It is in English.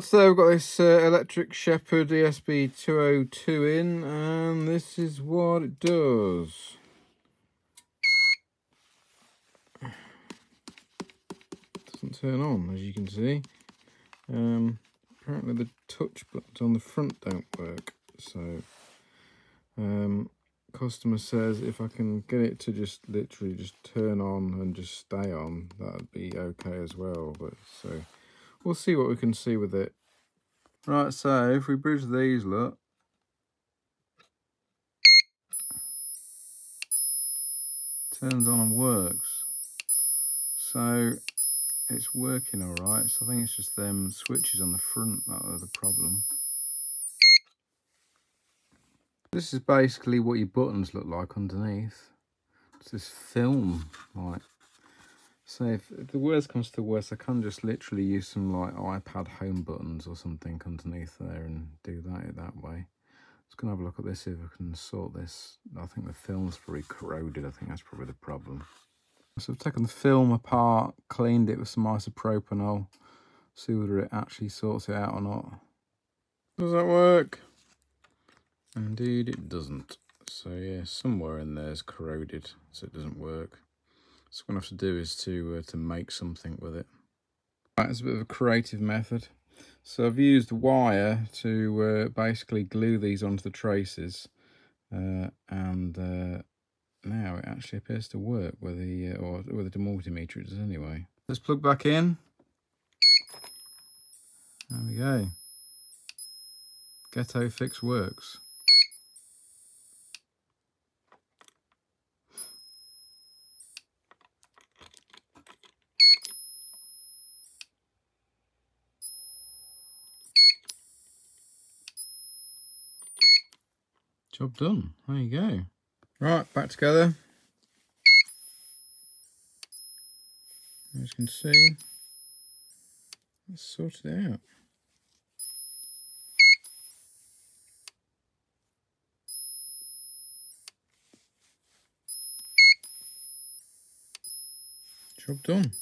So we've got this uh, Electric Shepherd ESB 202 in, and this is what it does. Doesn't turn on, as you can see. Um, apparently the touch buttons on the front don't work, so um, customer says if I can get it to just literally just turn on and just stay on, that'd be okay as well. But so we'll see what we can see with it. Right, so if we bridge these, look. Turns on and works. So it's working all right. So I think it's just them switches on the front that are the problem. This is basically what your buttons look like underneath. It's this film, like. So if, the worst comes to worst, I can just literally use some like iPad home buttons or something underneath there and do that that way. Just gonna have a look at this, see if I can sort this. I think the film's pretty corroded. I think that's probably the problem. So I've taken the film apart, cleaned it with some isopropanol, see whether it actually sorts it out or not. Does that work? Indeed it doesn't. So yeah, somewhere in there is corroded, so it doesn't work. So what I'm going to have to do is to, uh, to make something with it. Right, it's a bit of a creative method. So I've used wire to uh, basically glue these onto the traces. Uh, and uh, now it actually appears to work with the, uh, or with the multimeter it does anyway. Let's plug back in. There we go. Ghetto Fix works. Job done. There you go. Right, back together. As you can see, let's out. Job done.